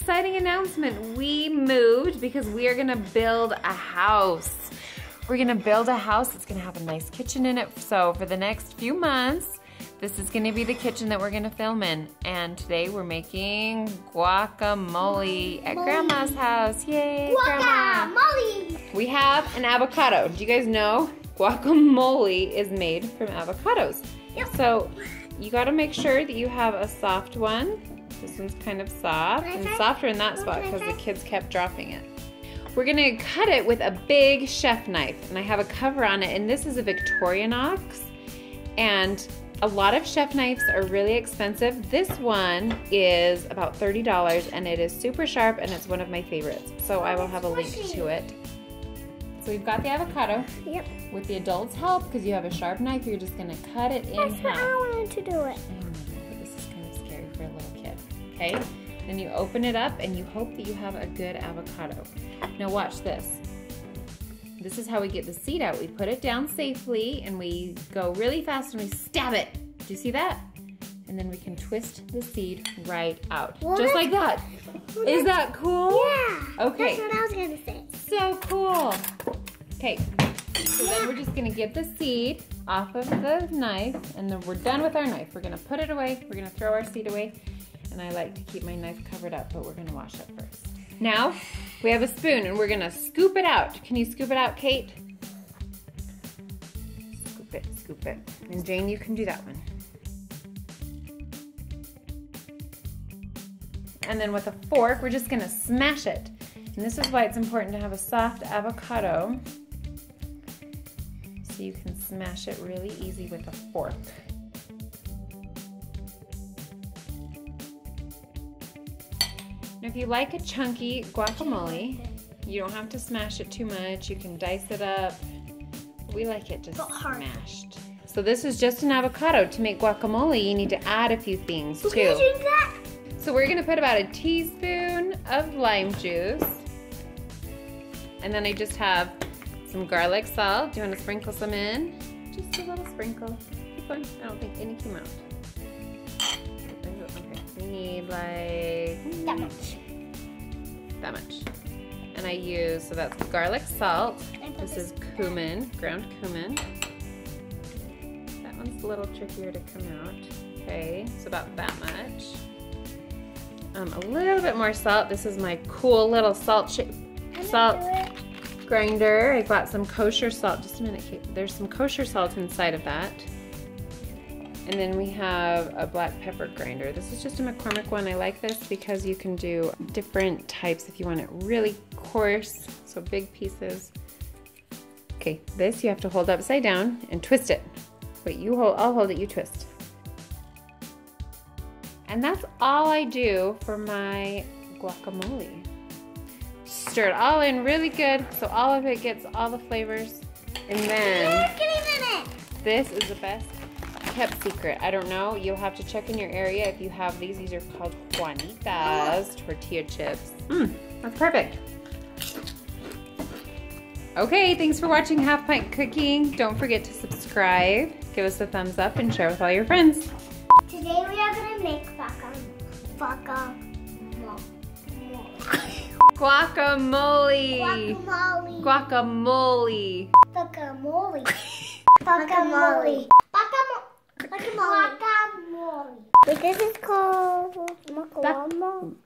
exciting announcement. We moved because we are gonna build a house. We're gonna build a house that's gonna have a nice kitchen in it. So for the next few months, this is gonna be the kitchen that we're gonna film in. And today we're making guacamole at Grandma's house. Yay, Grandma! Guacamole! We have an avocado. Do you guys know guacamole is made from avocados? Yep. So you gotta make sure that you have a soft one. This one's kind of soft and softer in that Oh, spot because the kids kept dropping it. We're gonna cut it with a big chef knife and I have a cover on it and this is a Victorinox and a lot of chef knives are really expensive. This one is about $30 and it is super sharp and it's one of my favorites. So I will have a link to it. So we've got the avocado. Yep. With the adult's help, because you have a sharp knife, you're just gonna cut it in That's what half. I wanted to do it. Okay? Then you open it up and you hope that you have a good avocado. Now watch this. This is how we get the seed out. We put it down safely and we go really fast and we stab it. Do you see that? And then we can twist the seed right out. Well, Just like that. Is that cool? Yeah. Okay. That's what I was gonna say. So cool. Okay, so then we're just gonna get the seed off of the knife and then we're done with our knife. We're gonna put it away, we're gonna throw our seed away. And I like to keep my knife covered up, but we're gonna wash it first. Now, we have a spoon and we're gonna scoop it out. Can you scoop it out, Kate? Scoop it, scoop it. And Jane, you can do that one. And then with a fork, we're just gonna smash it. And this is why it's important to have a soft avocado. So you can smash it really easy with a fork. Now if you like a chunky guacamole, you don't have to smash it too much. You can dice it up. We like it just smashed. So this is just an avocado. To make guacamole, you need to add a few things too. you drink that? So we're gonna put about a teaspoon of lime juice. And then I just have some garlic salt. Do you wanna sprinkle some in? Just a little sprinkle. Keep on. I don't think any came out. Okay, we need like That much. that much. And I use, so that's garlic salt. This is cumin, ground cumin. That one's a little trickier to come out. Okay, so about that much. Um, a little bit more salt. This is my cool little salt sh- Can I salt grinder. I got some kosher salt. Just a minute, Kate. There's some kosher salt inside of that. And then we have a black pepper grinder. This is just a McCormick one. I like this because you can do different types if you want it really coarse, so big pieces. Okay, this you have to hold upside down and twist it. Wait, you hold, I'll hold it, you twist. And that's all I do for my guacamole. Stir it all in really good so all of it gets all the flavors. And then Give me a minute. this is the best kept secret. I don't know. You'll have to check in your area if you have these. These are called Juanitas tortilla chips. Mmm, that's perfect. Okay, thanks for watching Half Pint Cooking. Don't forget to subscribe, give us a thumbs up, and share with all your friends. Today we are gonna make guacam guacamole. Guacamole! Guacamole. Guacamole! Guacamole. Guacamole. Guacamole. Guacamole. This is called guacamole.